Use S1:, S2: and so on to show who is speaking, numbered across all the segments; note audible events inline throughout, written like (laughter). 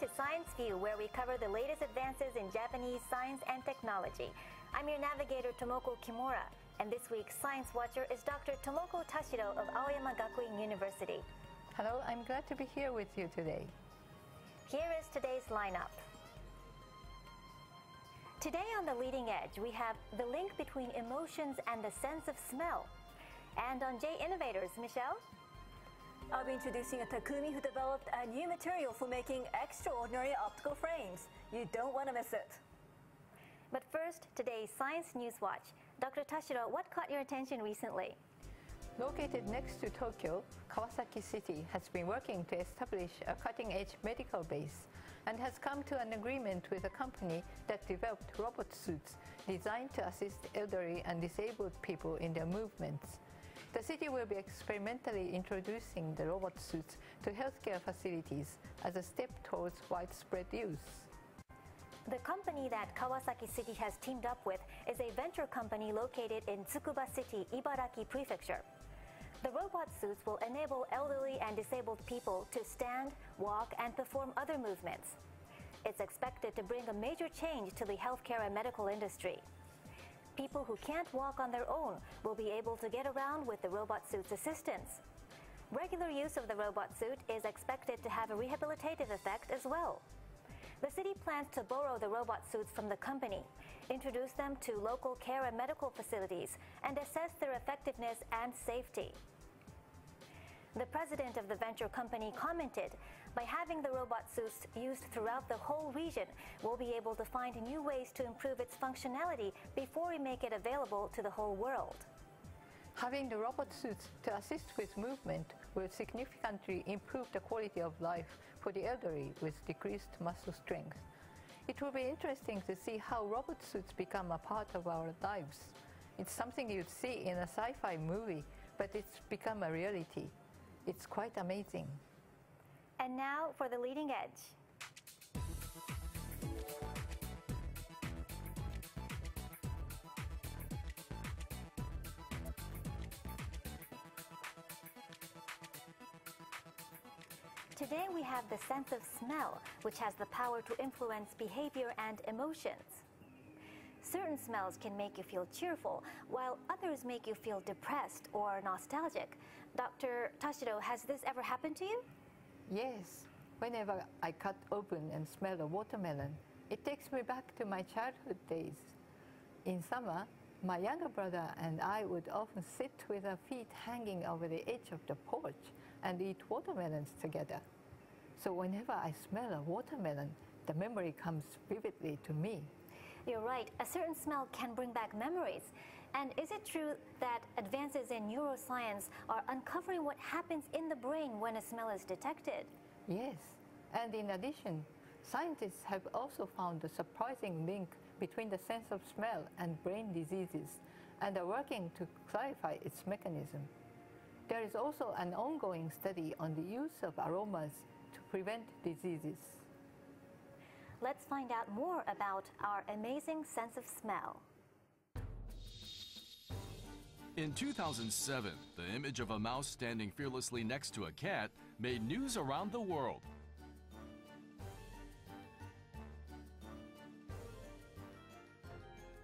S1: to Science View, where we cover the latest advances in Japanese science and technology. I'm your navigator, Tomoko Kimura, and this week's Science Watcher is Dr. Tomoko Tashiro of Aoyama Gakuin University.
S2: Hello, I'm glad to be here with you today.
S1: Here is today's lineup. Today on The Leading Edge, we have the link between emotions and the sense of smell. And on J Innovators, Michelle?
S3: I'll be introducing a Takumi who developed a new material for making extraordinary optical frames. You don't want to miss it.
S1: But first, today's Science News Watch. Dr. Tashiro, what caught your attention recently?
S2: Located next to Tokyo, Kawasaki City has been working to establish a cutting-edge medical base and has come to an agreement with a company that developed robot suits designed to assist elderly and disabled people in their movements. The city will be experimentally introducing the robot suits to healthcare facilities as a step towards widespread use.
S1: The company that Kawasaki City has teamed up with is a venture company located in Tsukuba City, Ibaraki Prefecture. The robot suits will enable elderly and disabled people to stand, walk, and perform other movements. It's expected to bring a major change to the healthcare and medical industry. People who can't walk on their own will be able to get around with the robot suit's assistance. Regular use of the robot suit is expected to have a rehabilitative effect as well. The city plans to borrow the robot suits from the company, introduce them to local care and medical facilities, and assess their effectiveness and safety. The president of the venture company commented, by having the robot suits used throughout the whole region, we'll be able to find new ways to improve its functionality before we make it available to the whole world.
S2: Having the robot suits to assist with movement will significantly improve the quality of life for the elderly with decreased muscle strength. It will be interesting to see how robot suits become a part of our lives. It's something you'd see in a sci-fi movie, but it's become a reality. It's quite amazing.
S1: And now for the leading edge. Today we have the sense of smell, which has the power to influence behavior and emotions. Certain smells can make you feel cheerful, while others make you feel depressed or nostalgic. Dr. Tashiro, has this ever happened to you?
S2: Yes, whenever I cut open and smell a watermelon, it takes me back to my childhood days. In summer, my younger brother and I would often sit with our feet hanging over the edge of the porch and eat watermelons together. So whenever I smell a watermelon, the memory comes vividly to me.
S1: You're right, a certain smell can bring back memories. And is it true that advances in neuroscience are uncovering what happens in the brain when a smell is detected?
S2: Yes, and in addition, scientists have also found a surprising link between the sense of smell and brain diseases and are working to clarify its mechanism. There is also an ongoing study on the use of aromas to prevent diseases.
S1: Let's find out more about our amazing sense of smell.
S4: In 2007, the image of a mouse standing fearlessly next to a cat made news around the world.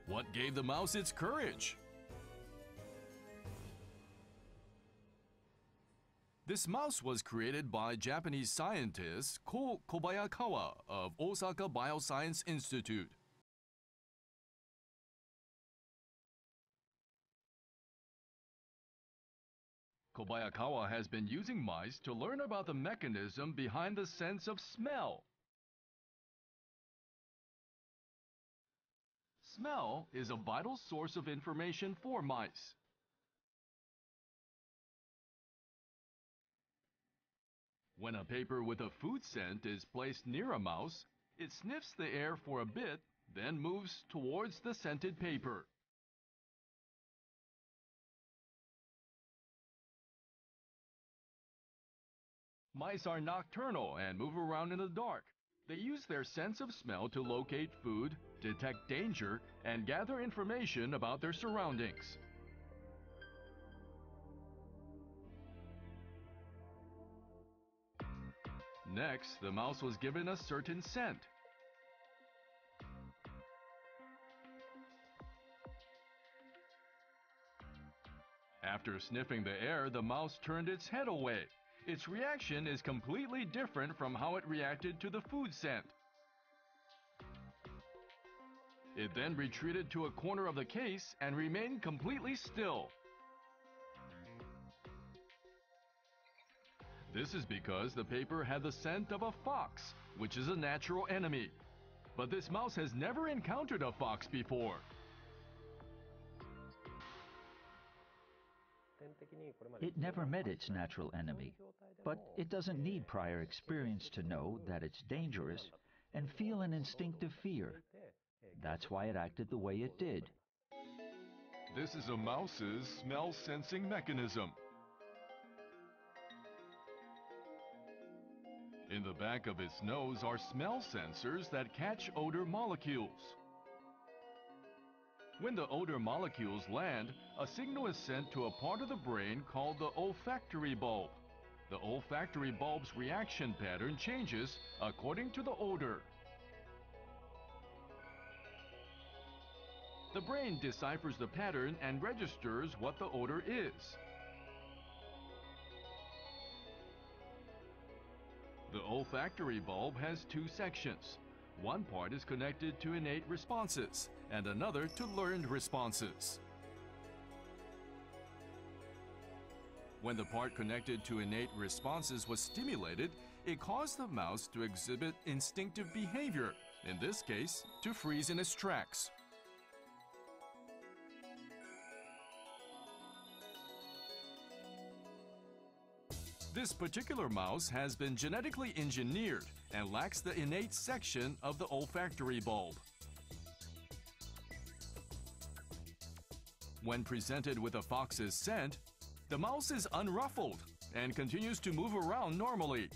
S4: What gave the mouse its courage? This mouse was created by Japanese scientist Ko Kobayakawa of Osaka Bioscience Institute. Kobayakawa has been using mice to learn about the mechanism behind the sense of smell. Smell is a vital source of information for mice. When a paper with a food scent is placed near a mouse, it sniffs the air for a bit, then moves towards the scented paper. Mice are nocturnal and move around in the dark. They use their sense of smell to locate food, detect danger, and gather information about their surroundings. Next, the mouse was given a certain scent. After sniffing the air, the mouse turned its head away. Its reaction is completely different from how it reacted to the food scent. It then retreated to a corner of the case and remained completely still. This is because the paper had the scent of a fox, which is a natural enemy. But this mouse has never encountered a fox before.
S5: It never met its natural enemy, but it doesn't need prior experience to know that it's dangerous and feel an instinctive fear. That's why it acted the way it did.
S4: This is a mouse's smell sensing mechanism. In the back of its nose are smell sensors that catch odor molecules. When the odor molecules land, a signal is sent to a part of the brain called the olfactory bulb. The olfactory bulb's reaction pattern changes according to the odor. The brain deciphers the pattern and registers what the odor is. Olfactory bulb has two sections. One part is connected to innate responses, and another to learned responses. When the part connected to innate responses was stimulated, it caused the mouse to exhibit instinctive behavior, in this case, to freeze in its tracks. This particular mouse has been genetically engineered and lacks the innate section of the olfactory bulb. When presented with a fox's scent, the mouse is unruffled and continues to move around normally.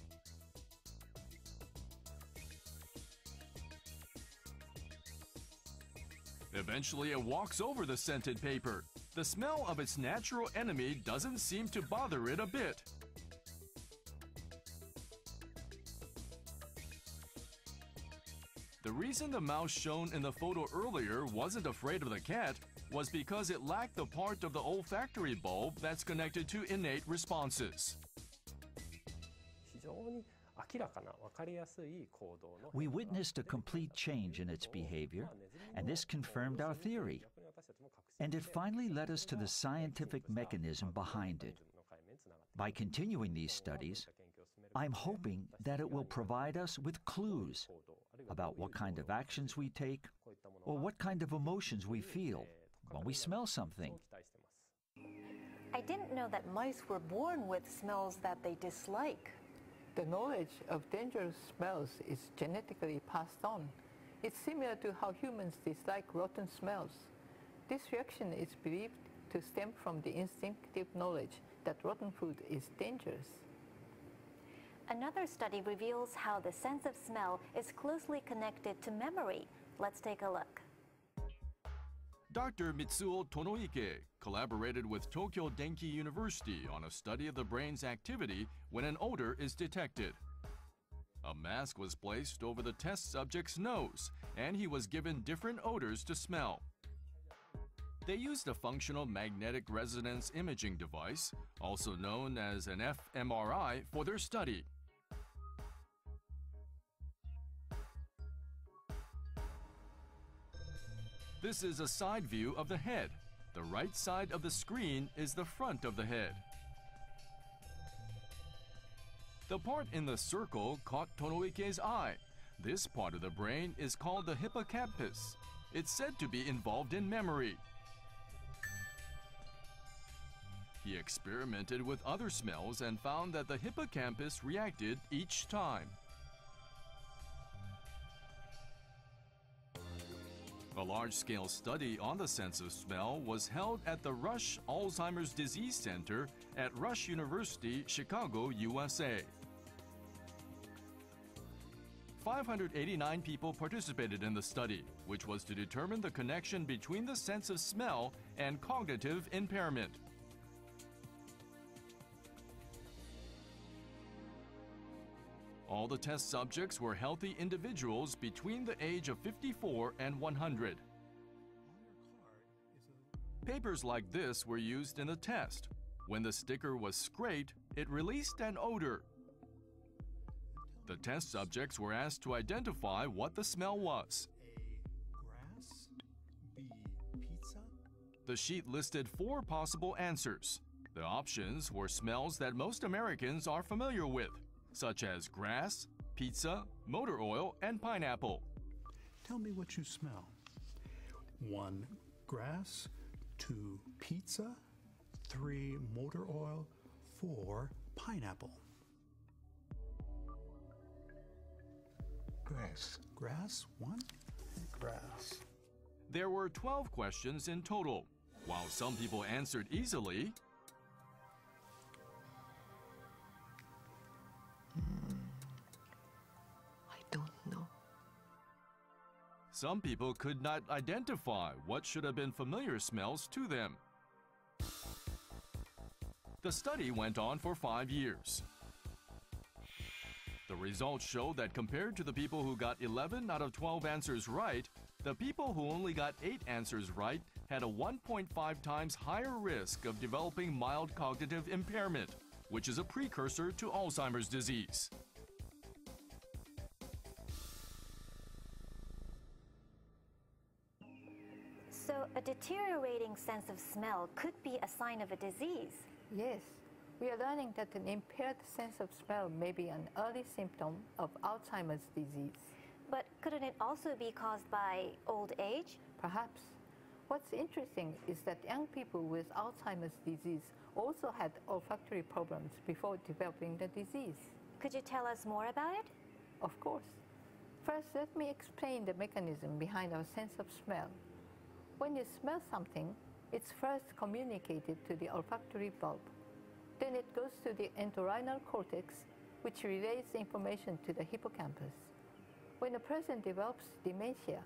S4: Eventually, it walks over the scented paper. The smell of its natural enemy doesn't seem to bother it a bit. The reason the mouse shown in the photo earlier wasn't afraid of the cat was because it lacked the part of the olfactory bulb that's connected to innate responses.
S5: We witnessed a complete change in its behavior, and this confirmed our theory. And it finally led us to the scientific mechanism behind it. By continuing these studies, I'm hoping that it will provide us with clues about what kind of actions we take or what kind of emotions we feel when we smell something.
S6: I didn't know that mice were born with smells that they dislike.
S2: The knowledge of dangerous smells is genetically passed on. It's similar to how humans dislike rotten smells. This reaction is believed to stem from the instinctive knowledge that rotten food is dangerous.
S1: Another study reveals how the sense of smell is closely connected to memory. Let's take a look.
S4: Dr. Mitsuo Tonoike collaborated with Tokyo Denki University on a study of the brain's activity when an odor is detected. A mask was placed over the test subject's nose, and he was given different odors to smell. They used a functional magnetic resonance imaging device, also known as an fMRI, for their study. This is a side view of the head. The right side of the screen is the front of the head. The part in the circle caught Tonoike's eye. This part of the brain is called the hippocampus. It's said to be involved in memory. He experimented with other smells and found that the hippocampus reacted each time. A large-scale study on the sense of smell was held at the Rush Alzheimer's Disease Center at Rush University, Chicago, USA. 589 people participated in the study, which was to determine the connection between the sense of smell and cognitive impairment. All the test subjects were healthy individuals between the age of 54 and 100. Papers like this were used in the test. When the sticker was scraped, it released an odor. The test subjects were asked to identify what the smell was.
S7: A. Grass. B. Pizza.
S4: The sheet listed four possible answers. The options were smells that most Americans are familiar with, such as grass, pizza, motor oil, and pineapple.
S7: Tell me what you smell. One. Grass. Two. Pizza. Three. Motor oil. Four. Pineapple.
S8: Grass.
S7: Grass. One.
S8: Grass.
S4: There were 12 questions in total. While some people answered easily, some people could not identify what should have been familiar smells to them. The study went on for five years. The results show that compared to the people who got 11 out of 12 answers right, the people who only got 8 answers right had a 1.5 times higher risk of developing mild cognitive impairment, which is a precursor to Alzheimer's disease.
S1: Deteriorating sense of smell could be a sign of a disease.
S2: Yes, we are learning that an impaired sense of smell may be an early symptom of Alzheimer's disease.
S1: But couldn't it also be caused by old age?
S2: Perhaps. What's interesting is that young people with Alzheimer's disease also had olfactory problems before developing the disease.
S1: Could you tell us more about it?
S2: Of course. First, let me explain the mechanism behind our sense of smell. When you smell something, it's first communicated to the olfactory bulb. Then it goes to the entorhinal cortex, which relays information to the hippocampus. When a person develops dementia,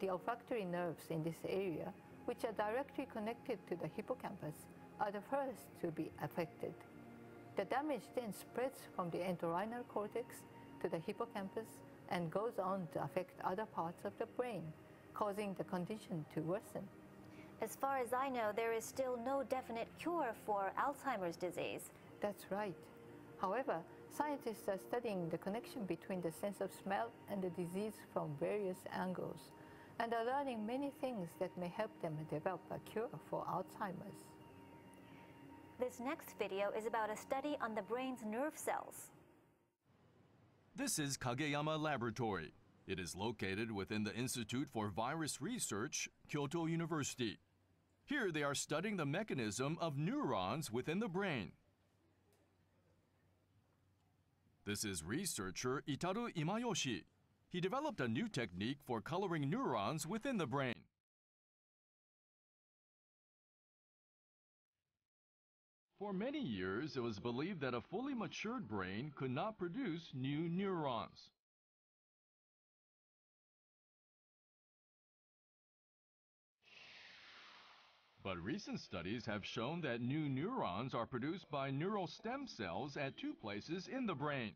S2: the olfactory nerves in this area, which are directly connected to the hippocampus, are the first to be affected. The damage then spreads from the entorhinal cortex to the hippocampus and goes on to affect other parts of the brain, causing the condition to worsen.
S1: As far as I know, there is still no definite cure for Alzheimer's disease.
S2: That's right. However, scientists are studying the connection between the sense of smell and the disease from various angles and are learning many things that may help them develop a cure for Alzheimer's.
S1: This next video is about a study on the brain's nerve cells.
S4: This is Kageyama Laboratory. It is located within the Institute for Virus Research, Kyoto University. Here they are studying the mechanism of neurons within the brain. This is researcher Itaru Imayoshi. He developed a new technique for coloring neurons within the brain. For many years, it was believed that a fully matured brain could not produce new neurons. But recent studies have shown that new neurons are produced by neural stem cells at two places in the brain.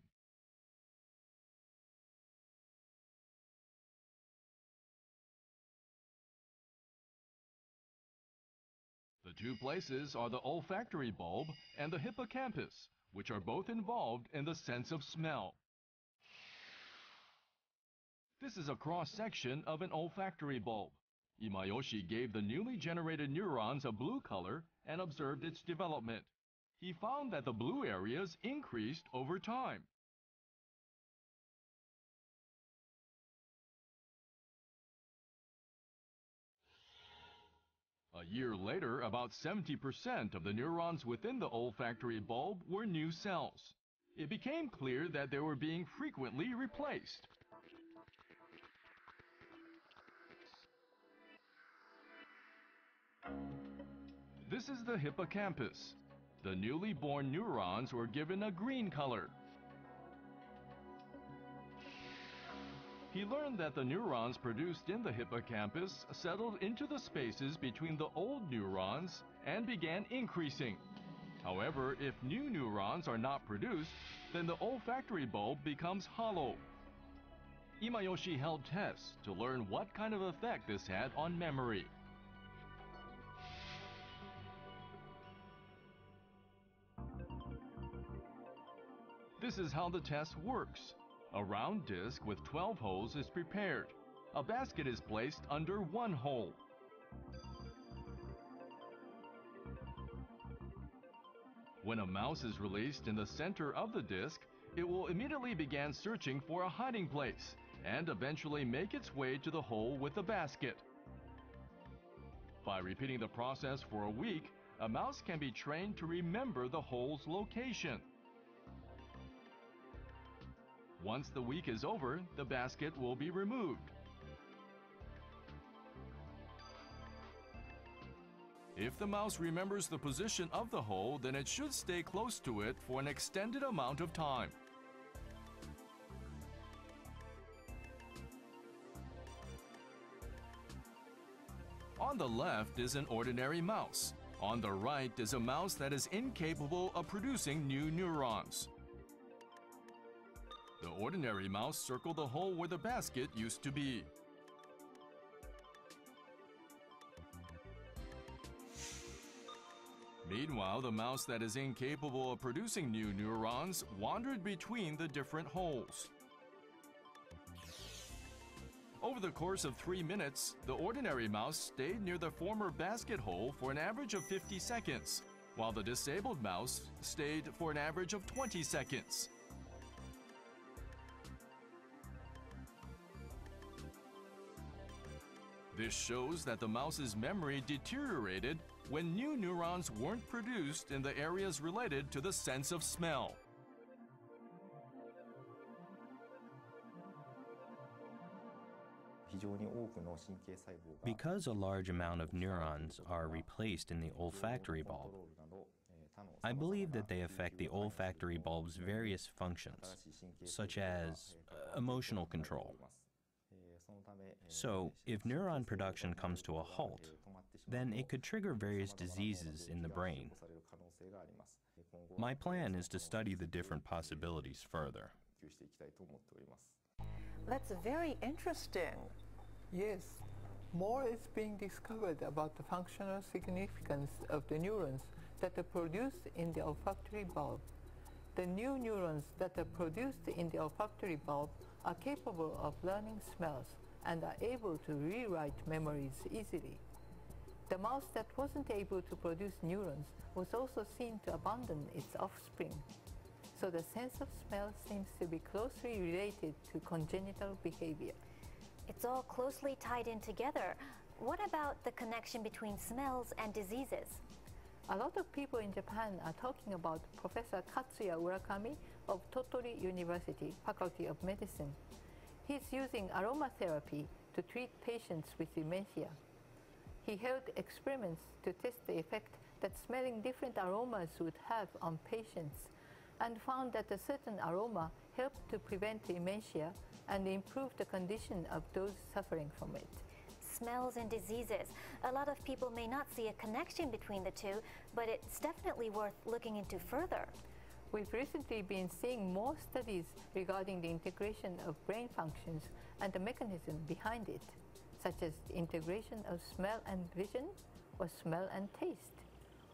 S4: The two places are the olfactory bulb and the hippocampus, which are both involved in the sense of smell. This is a cross-section of an olfactory bulb. Imayoshi gave the newly generated neurons a blue color and observed its development. He found that the blue areas increased over time. A year later, about 70% of the neurons within the olfactory bulb were new cells. It became clear that they were being frequently replaced. This is the hippocampus. The newly born neurons were given a green color. He learned that the neurons produced in the hippocampus settled into the spaces between the old neurons and began increasing. However, if new neurons are not produced, then the olfactory bulb becomes hollow. Imayoshi held tests to learn what kind of effect this had on memory. This is how the test works. A round disc with 12 holes is prepared. A basket is placed under one hole. When a mouse is released in the center of the disc, it will immediately begin searching for a hiding place and eventually make its way to the hole with the basket. By repeating the process for a week, a mouse can be trained to remember the hole's location. Once the week is over, the basket will be removed. If the mouse remembers the position of the hole, then it should stay close to it for an extended amount of time. On the left is an ordinary mouse. On the right is a mouse that is incapable of producing new neurons. The ordinary mouse circled the hole where the basket used to be. Meanwhile, the mouse that is incapable of producing new neurons wandered between the different holes. Over the course of three minutes, the ordinary mouse stayed near the former basket hole for an average of 50 seconds, while the disabled mouse stayed for an average of 20 seconds. This shows that the mouse's memory deteriorated when new neurons weren't produced in the areas related to the sense of smell.
S8: Because a large amount of neurons are replaced in the olfactory bulb, I believe that they affect the olfactory bulb's various functions, such as uh, emotional control. So, if neuron production comes to a halt, then it could trigger various diseases in the brain. My plan is to study the different possibilities further.
S6: That's very interesting.
S2: Yes, more is being discovered about the functional significance of the neurons that are produced in the olfactory bulb. The new neurons that are produced in the olfactory bulb are capable of learning smells and are able to rewrite memories easily. The mouse that wasn't able to produce neurons was also seen to abandon its offspring. So the sense of smell seems to be closely related to congenital behavior.
S1: It's all closely tied in together. What about the connection between smells and diseases?
S2: A lot of people in Japan are talking about Professor Katsuya Urakami of Tottori University, Faculty of Medicine. He's using aromatherapy to treat patients with dementia. He held experiments to test the effect that smelling different aromas would have on patients and found that a certain aroma helped to prevent dementia and improve the condition of those suffering from it.
S1: Smells and diseases. A lot of people may not see a connection between the two, but it's definitely worth looking into further.
S2: We've recently been seeing more studies regarding the integration of brain functions and the mechanism behind it, such as the integration of smell and vision or smell and taste.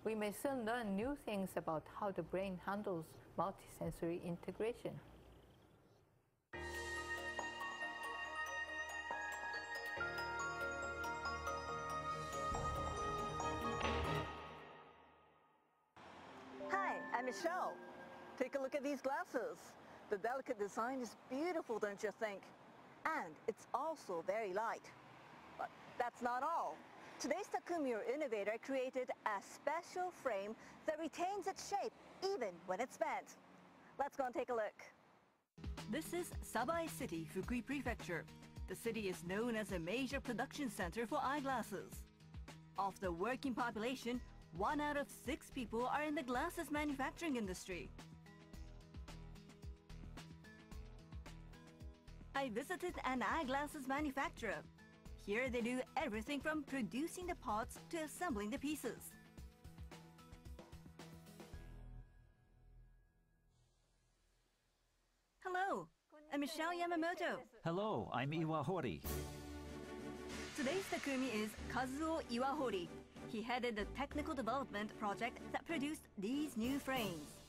S2: We may soon learn new things about how the brain handles multisensory integration.
S3: These glasses. The delicate design is beautiful, don't you think? And it's also very light. But that's not all. Today's Takumi innovator created a special frame that retains its shape even when it's bent. Let's go and take a look.
S9: This is Sabae City, Fukui Prefecture. The city is known as a major production center for eyeglasses. Of the working population, one out of six people are in the glasses manufacturing industry. I visited an eyeglasses manufacturer. Here they do everything from producing the parts to assembling the pieces. Hello, I'm Michelle Yamamoto.
S5: Hello, I'm Iwahori.
S9: Today's Takumi is Kazuo Iwahori. He headed the technical development project that produced these new frames.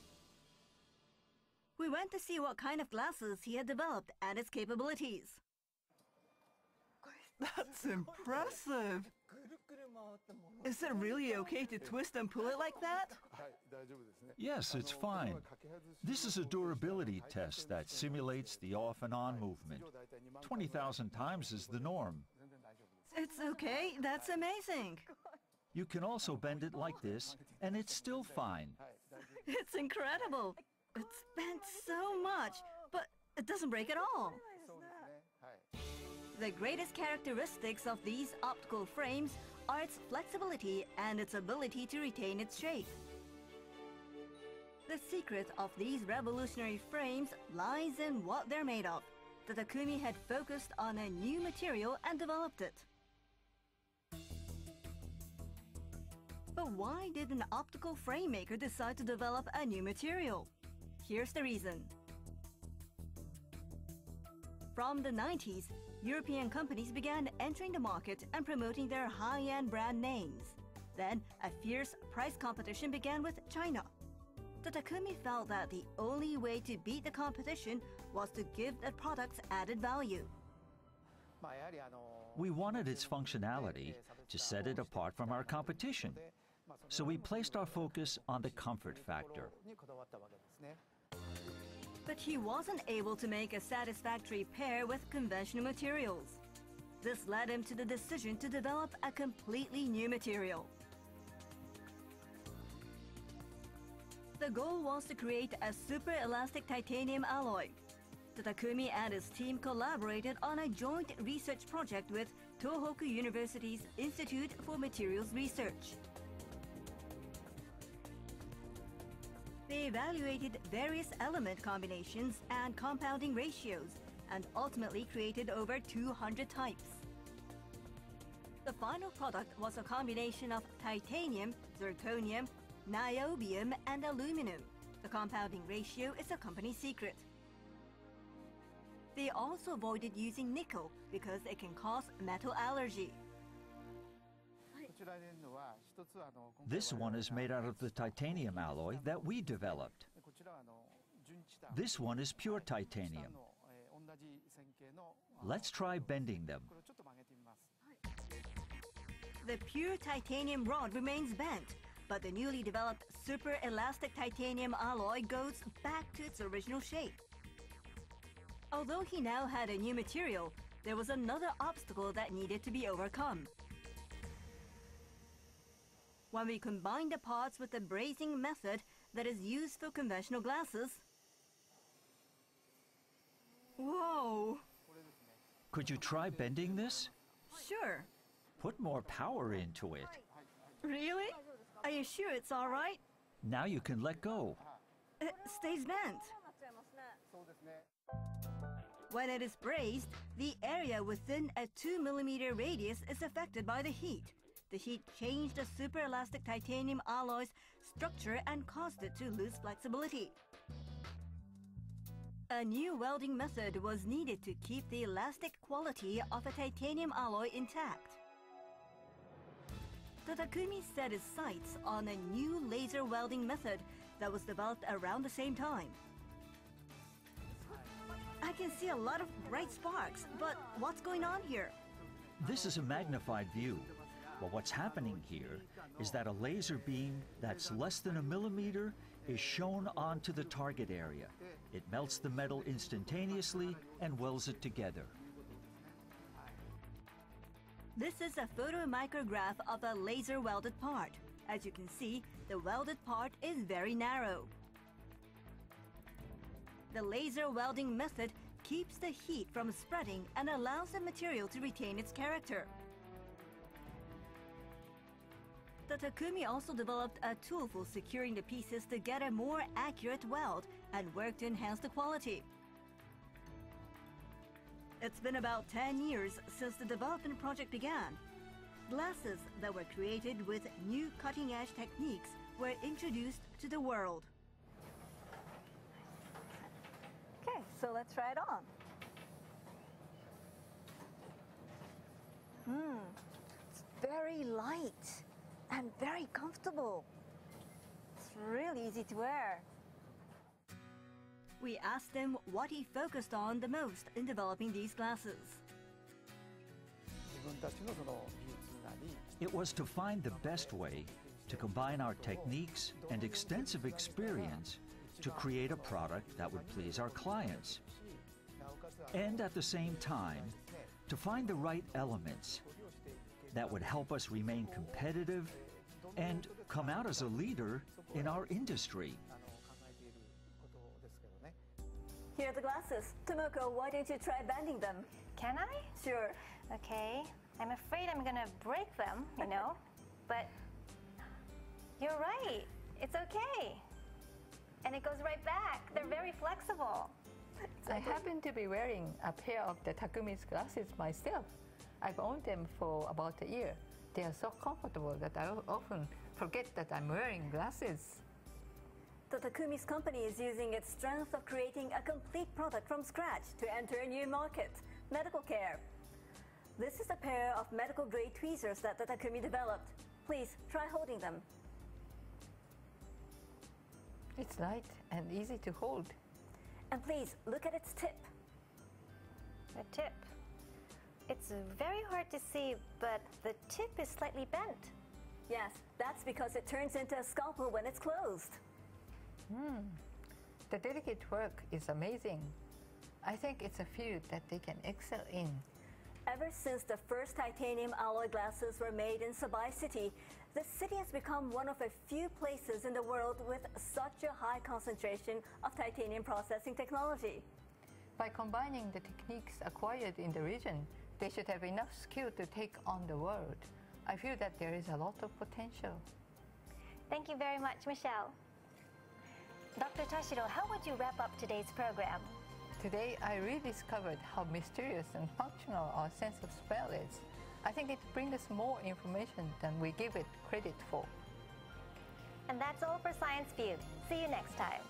S9: We went to see what kind of glasses he had developed and its capabilities. (laughs)
S10: That's impressive. Is it really okay to twist and pull it like that?
S5: Yes, it's fine. This is a durability test that simulates the off and on movement. 20,000 times is the norm.
S9: It's okay, that's amazing.
S5: You can also bend it like this, and it's still fine.
S9: It's incredible. It's bent so much, but it doesn't break at all. The greatest characteristics of these optical frames are its flexibility and its ability to retain its shape. The secret of these revolutionary frames lies in what they're made of. The Takumi had focused on a new material and developed it. But why did an optical frame maker decide to develop a new material? Here's the reason. From the 90s, European companies began entering the market and promoting their high-end brand names. Then, a fierce price competition began with China. The Takumi felt that the only way to beat the competition was to give the products added value.
S5: We wanted its functionality to set it apart from our competition. So we placed our focus on the comfort factor.
S9: But he wasn't able to make a satisfactory pair with conventional materials. This led him to the decision to develop a completely new material. The goal was to create a super elastic titanium alloy. The Takumi and his team collaborated on a joint research project with Tohoku University's Institute for Materials Research. They evaluated various element combinations and compounding ratios and ultimately created over 200 types. The final product was a combination of titanium, zirconium, niobium, and aluminum. The compounding ratio is a company secret. They also avoided using nickel because it can cause metal allergy.
S5: This one is made out of the titanium alloy that we developed. This one is pure titanium. Let's try bending them.
S9: The pure titanium rod remains bent, but the newly developed super elastic titanium alloy goes back to its original shape. Although he now had a new material, there was another obstacle that needed to be overcome. When we combine the parts with the brazing method that is used for conventional glasses, Whoa!
S5: Could you try bending this?
S9: Sure.
S5: Put more power into it.
S9: Really? Are you sure it's all right?
S5: Now you can let go.
S9: It stays bent. When it is brazed, the area within a 2 millimeter radius is affected by the heat. The heat changed the super elastic titanium alloy's structure and caused it to lose flexibility. A new welding method was needed to keep the elastic quality of a titanium alloy intact. The Takumi set his sights on a new laser welding method that was developed around the same time. I can see a lot of bright sparks, but what's going on here?
S5: This is a magnified view. But what's happening here is that a laser beam that's less than a millimeter is shone onto the target area. It melts the metal instantaneously and welds it together.
S9: This is a photomicrograph of a laser welded part. As you can see, the welded part is very narrow. The laser welding method keeps the heat from spreading and allows the material to retain its character. The Takumi also developed a tool for securing the pieces to get a more accurate weld and work to enhance the quality. It's been about 10 years since the development project began. Glasses that were created with new cutting-edge techniques were introduced to the world.
S3: Okay, so
S9: let's try it on. Hmm, it's very light and very comfortable. It's really easy to wear.
S11: We asked him what he focused on the most in developing these glasses.
S5: It was to find the best way to combine our techniques and extensive experience to create a product that would please our clients. And at the same time, to find the right elements that would help us remain competitive and come out as a leader in our industry.
S9: Here are the glasses. Tomoko, why don't you try bending them?
S1: Can I?
S9: Sure.
S1: Okay. I'm afraid I'm gonna break them, you know. (laughs) but you're right. It's okay. And it goes right back. They're very flexible.
S2: I happen to be wearing a pair of the Takumi's glasses myself. I've owned them for about a year. They are so comfortable that I often forget that I'm wearing glasses.
S9: The Takumi's company is using its strength of creating a complete product from scratch to enter a new market, medical care. This is a pair of medical grade tweezers that the Takumi developed. Please try holding them.
S2: It's light and easy to hold.
S9: And please look at its tip.
S1: The tip. It's very hard to see, but the tip is slightly bent.
S9: Yes, that's because it turns into a scalpel when it's closed.
S2: Hmm. The delicate work is amazing. I think it's a field that they can excel in.
S9: Ever since the first titanium alloy glasses were made in Sabae City, the city has become one of a few places in the world with such a high concentration of titanium processing technology.
S2: By combining the techniques acquired in the region, they should have enough skill to take on the world. I feel that there is a lot of potential.
S1: Thank you very much, Michelle. Dr. Tashiro, how would you wrap up today's program?
S2: Today, I rediscovered how mysterious and functional our sense of smell is. I think it brings us more information than we give it credit for.
S1: And that's all for Science View. See you next time.